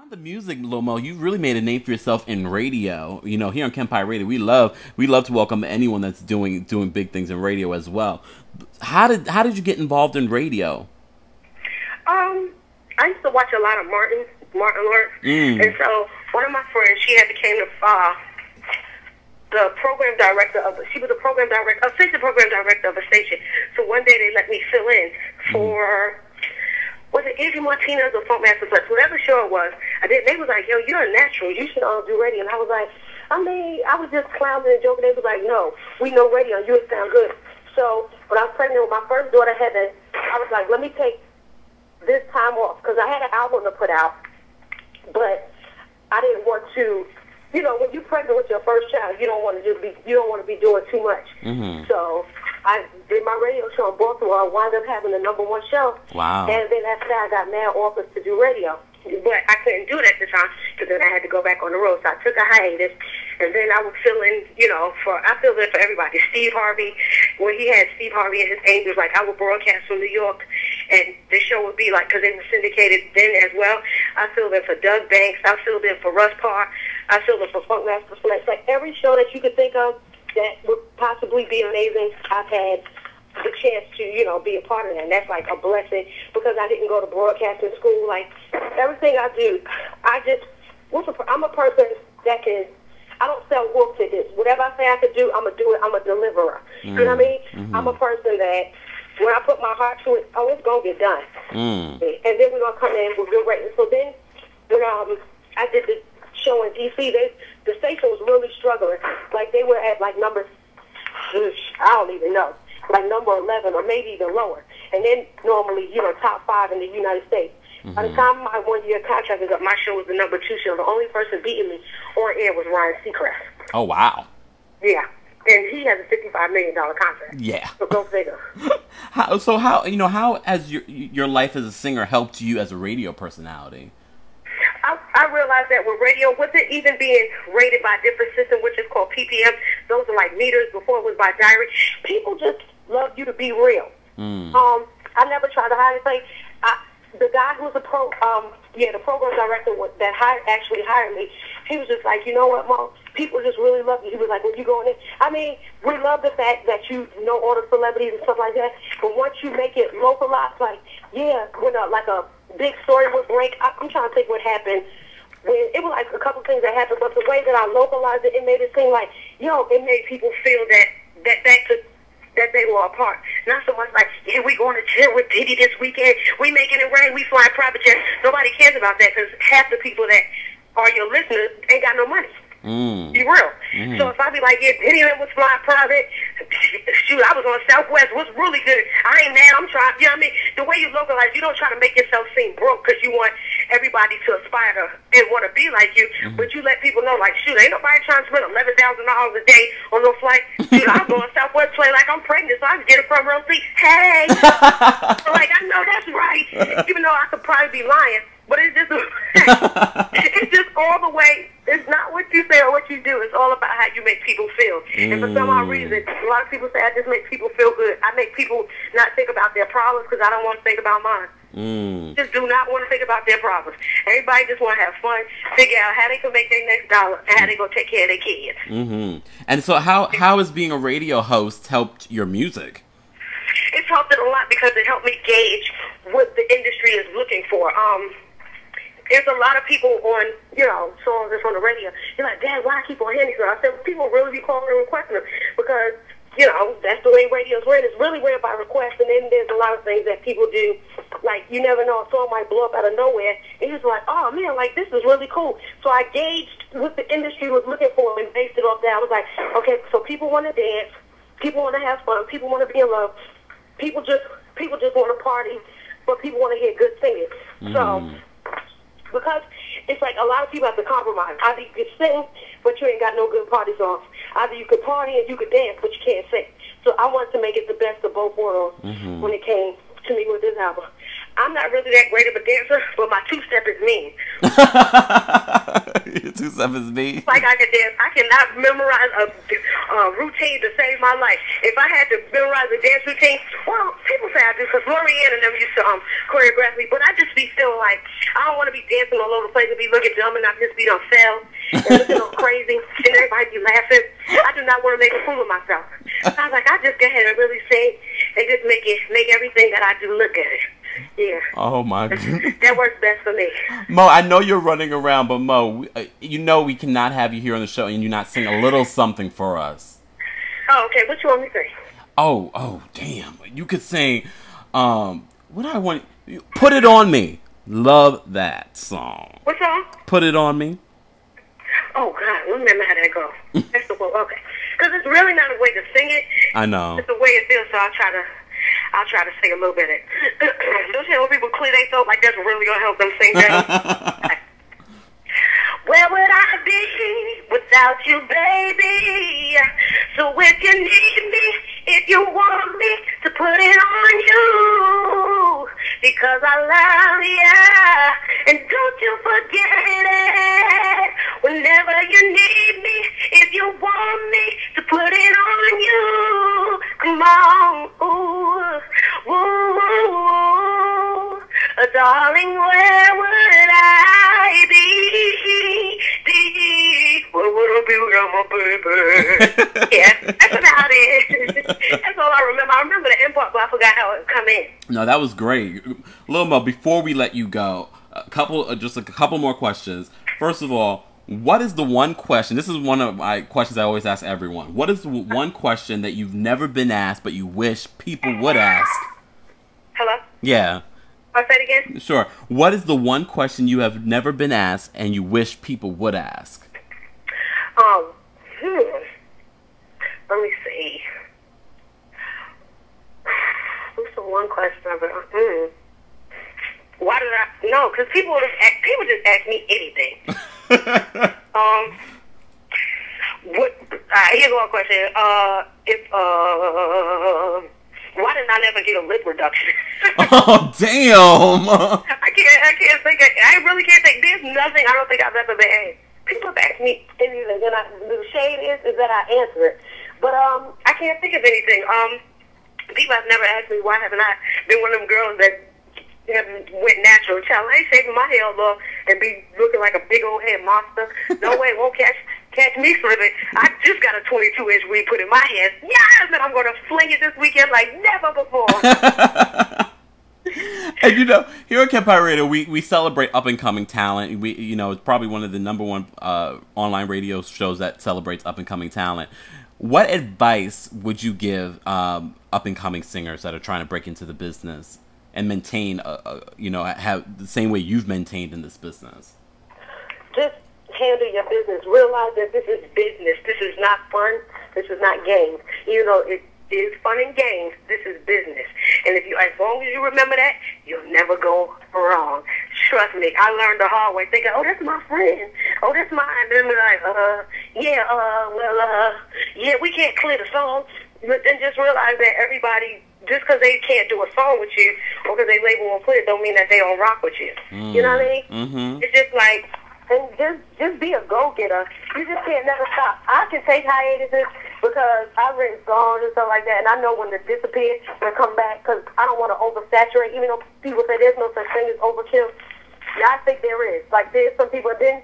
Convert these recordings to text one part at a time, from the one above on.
On the music, Lil Mo, You've really made a name for yourself in radio. You know, here on Kempire Radio, we love we love to welcome anyone that's doing doing big things in radio as well. How did how did you get involved in radio? Um, I used to watch a lot of Martin Martin Lawrence, Mm. and so one of my friends, she had became the uh, the program director of she was the program director, assistant program director of a station. So one day they let me fill in for. Was it Angie Martinez or Funkmaster Flex? Whatever show it was, I did. They was like, "Yo, you're a natural. You should all do radio." And I was like, "I mean, I was just clowning and joking." They was like, "No, we know radio. You would sound good." So when I was pregnant with my first daughter, Heather, I was like, "Let me take this time off because I had an album to put out, but I didn't want to. You know, when you're pregnant with your first child, you don't want to just be you don't want to be doing too much. Mhm. So I did my radio show in Baltimore. I wound up having the number one show. Wow. And then after that, I got mad offers to do radio. But I couldn't do it at the time because then I had to go back on the road. So I took a hiatus, and then I was filling, you know, for I filled in for everybody. Steve Harvey, when he had Steve Harvey and his Angels, like I would broadcast from New York, and the show would be like because they were syndicated then as well. I filled in for Doug Banks. I filled in for Russ Parr. I filled in for Funkmaster Flex. Like every show that you could think of that would possibly be amazing, I've had the chance to, you know, be a part of that. And that's like a blessing because I didn't go to broadcasting school. Like everything I do, I just, what's a, I'm a person that can, I don't sell wolf tickets. Whatever I say I could do, I'm gonna do it. I'm a deliverer. You know what I mean? I'm a person that when I put my heart to it, oh, it's gonna get done. Mm. And then we're gonna come in with good ratings. So then, when um, I did the show in DC, they the station was really struggling. Like they were at like number, I don't even know, like number eleven or maybe even lower. And then normally, you know, top five in the United States. By the mm-hmm. time my one year contract was up, my show was the number two show. The only person beating me on air was Ryan Seacrest. Oh wow. Yeah, and he has a fifty-five million dollar contract. Yeah. So go figure. How, so how you know how has your your life as a singer helped you as a radio personality? I, realized that with radio, with it even being rated by a different system, which is called PPM, those are like meters. Before it was by diary. People just love you to be real. Mm. Um, I never tried to hide anything. I, the guy who was a pro, um, yeah, the program director that hired, actually hired me, he was just like, you know what, Mom? People just really love you. He was like, when you go in there, I mean, we love the fact that you know all the celebrities and stuff like that. But once you make it localized, like, yeah, when a, like a big story would break, I, I'm trying to think what happened. When it was like a couple things that happened, but the way that I localized it, it made it seem like, yo, it made people feel that that that could that they were apart. Not so much like, yeah, we going to chill with Diddy this weekend. We making it rain. We flying private jets. Nobody cares about that because half the people that are your listeners ain't got no money. Mm. Be real. So if I be like, yeah, Diddy was flying private, shoot, I was on Southwest. What's really good? I ain't mad. I'm trying. You know what I mean? The way you localize, you don't try to make yourself seem broke because you want everybody to aspire to and want to be like you. Mm-hmm. But you let people know, like, shoot, ain't nobody trying to spend eleven thousand dollars a day on no flight. Shoot, I'm going Southwest play like I'm pregnant, so I can get a front row seat. Hey, so like I know that's right, even though I could probably be lying. But it's just, it's just all the way. It's not what you say or what you do. It's all about how you make people feel. And for some odd mm. reason, a lot of people say I just make people feel good. I make people not think about their problems because I don't want to think about mine. Mm. Just do not want to think about their problems. Everybody just want to have fun, figure out how they can make their next dollar and how they gonna take care of their kids. hmm And so how how has being a radio host helped your music? it's helped it a lot because it helped me gauge what the industry is looking for. Um, there's a lot of people on, you know, songs that's on the radio. You're like, Dad, why I keep on hearing these? I said, people really be calling and requesting them because, you know, that's the way radio's ran. It's really ran by request, and then there's a lot of things that people do. Like, you never know, a song might blow up out of nowhere, and you're just like, oh, man, like, this is really cool. So I gauged what the industry was looking for and based it off that. I was like, okay, so people want to dance. People want to have fun. People want to be in love. People just people just want to party, but people want to hear good singing. So mm-hmm. because it's like a lot of people have to compromise. Either you can sing, but you ain't got no good party songs. Either you could party and you could dance, but you can't sing. So I wanted to make it the best of both worlds mm-hmm. when it came to me with this album. I'm not really that great of a dancer, but my two step is mean. two step is me. Like I can dance. I cannot memorize a, a routine to save my life. If I had to memorize a dance routine, well, people say I do because Laurieann and them used to um, choreograph me, but I just be still like I don't want to be dancing all over the place and be looking dumb and I just be on fell and looking all crazy and everybody be laughing. I do not want to make a fool of myself. So I was like, I just go ahead and really sing and just make it, make everything that I do look good. Yeah. Oh my god. that works best for me. Mo, I know you're running around, but Mo, uh, you know we cannot have you here on the show and you not sing a little something for us. Oh, okay. What you want me to say? Oh, oh, damn. You could sing, um, what I want, put it on me. Love that song. What song? Put it on me. Oh God, remember how that go? That's the one. Okay, because it's really not a way to sing it. I know. It's the way it feels. So I'll try to, I'll try to sing a little bit of. Don't you know people clear their throat like that's really gonna help them sing? Where would I be without you, baby? So if you need me, if you want me to put it on you, because I love you, and don't you forget it. Whenever you need me, if you want me to put it on you, come on, darling, where would I be? Be where would I be without my baby? yeah, that's about it. that's all I remember. I remember the import, but I forgot how it come in. No, that was great. Lil Mo, before we let you go, a couple, uh, just a couple more questions. First of all, what is the one question? This is one of my questions I always ask everyone. What is the one question that you've never been asked but you wish people would ask? Hello? Yeah. Say it again. Sure. What is the one question you have never been asked and you wish people would ask? Um, hmm. Let me see. What's the one question I've been, hmm. Why did I, no, because people, would just ask- people just ask me anything. Um, what? Uh, here's one question. Uh, if uh, why didn't I never get a lip reduction? oh, damn. I can't. I can't think. Of, I really can't think. There's nothing. I don't think I've ever been asked. People have asked me anything, and I, the shade is is that I answer it. But um, I can't think of anything. Um, people have never asked me why haven't I been one of them girls that haven't went natural. Child, I ain't shaving my hair all off and be looking like a big old head monster. No way, won't catch catch me slipping. I just got a 22 inch weed put in my hands. Yes, and I'm gonna fling it this weekend like never before. and you know, here at Kempire Radio, we, we celebrate up and coming talent. We you know it's probably one of the number one uh, online radio shows that celebrates up and coming talent. What advice would you give um, up and coming singers that are trying to break into the business and maintain, a, a, you know, have the same way you've maintained in this business? just handle your business. Realize that this is business. This is not fun. This is not games. You know, it is fun and games. This is business. And if you, as long as you remember that, you'll never go wrong. Trust me. I learned the hard way. Thinking, oh, that's my friend. Oh, that's mine. Then be like, uh, yeah, uh, well, uh, yeah, we can't clear the song. But then just realize that everybody just because they can't do a song with you or because they label won't play it don't mean that they don't rock with you. You know what I mean? Mm-hmm. It's just like, and just just be a go getter. You just can't never stop. I can take hiatuses because I've written songs and stuff like that, and I know when to disappear and come back because I don't want to oversaturate. Even though people say there's no such thing as overkill, yeah, I think there is. Like there's some people. Then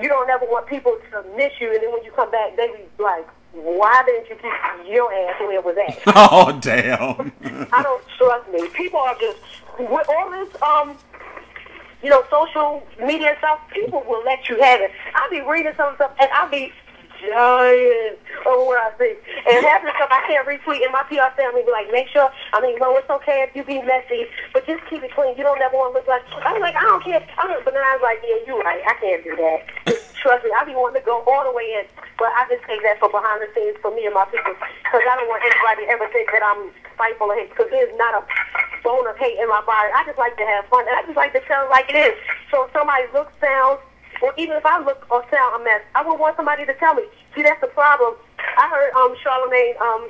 you don't ever want people to miss you, and then when you come back, they be like, "Why didn't you keep your ass where it was at?" Oh, damn. I don't trust me. People are just with all this um you know, social media stuff, people will let you have it. I'll be reading some stuff and I'll be giant over what I see. And half the stuff I can't retweet and my PR family be like, make sure I mean, no, it's okay if you be messy, but just keep it clean. You don't ever want to look like I'm like, I don't care. I don't but then I was like, Yeah, you're right, I can't do that. Trust me, I be wanting to go all the way in, but I just take that for behind the scenes for me and my people because I don't want anybody to ever think that I'm spiteful of hate because there's not a bone of hate in my body. I just like to have fun and I just like to tell it like it is. So if somebody looks, sounds, or even if I look or sound a mess, I would want somebody to tell me. See, that's the problem. I heard um Charlamagne um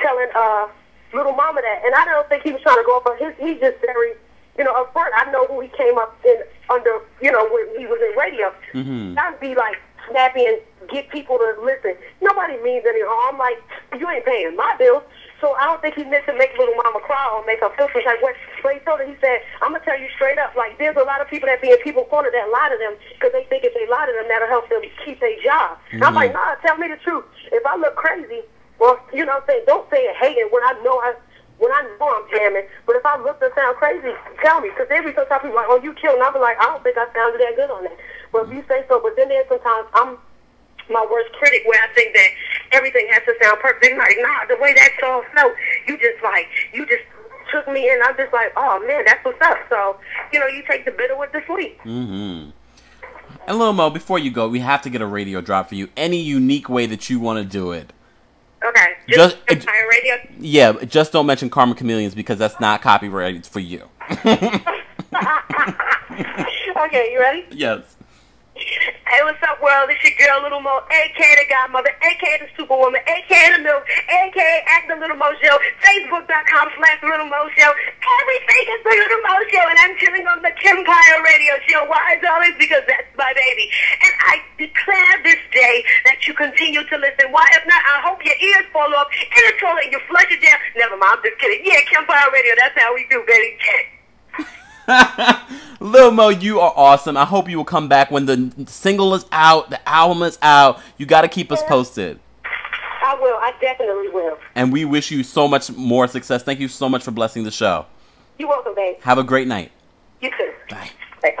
telling uh Lil Mama that, and I don't think he was trying to go for his. He's just very you know, up front, I know who he came up in under, you know, when he was in radio. Mhm. I'd be like snappy and get people to listen. Nobody means any harm. I'm like, you ain't paying my bills. So I don't think he meant to make Lil Mama cry or make her feel some type of way. But he told her, he said, I'm going to tell you straight up, like, there's a lot of people that be in people corner that lie to them because they think if they lie to them, that'll help them keep their job. I'm mm-hmm. like, nah, tell me the truth. If I look crazy, well, you know what I'm saying, don't say it hating when I know I when I know I'm jamming. But if I look and sound crazy, tell me. Because be sometimes people like, oh, you killed. And I'll be like, I don't think I sounded that good on that. But if you say so, but then there's sometimes I'm my worst critic where I think that everything has to sound perfect. Like, nah, the way that song felt, you just like, you just took me in. I'm just like, oh man, that's what's up. So, you know, you take the bitter with the sweet. Mm-hmm. And Lil Mo, before you go, we have to get a radio drop for you. Any unique way that you want to do it. Okay. Just- Just, Kempire Radio. Yeah, just don't mention Karma Chameleons because that's not copyrighted for you. okay, you ready? yes. Hey, what's up, world? It's your girl, Lil Mo, aka the Godmother, aka the Superwoman, aka the Milk, aka Act the Lil Mo Show, Facebook.com slash Lil Mo Show. Everything is the Lil Mo Show, and I'm chilling on the Kempire Radio Show. Why? It's always because that's my baby. And I declare this day that you continue to listen. Why? If not, I hope your ears fall off in the toilet and you flush it down. Never mind, I'm just kidding. Yeah, Kempire Radio, that's how we do, baby. Lil Mo, you are awesome. I hope you will come back when the single is out, the album is out. You got to keep us posted. I will. I definitely will. And we wish you so much more success. Thank you so much for blessing the show. You're welcome, babe. Have a great night. You too. Bye. Bye.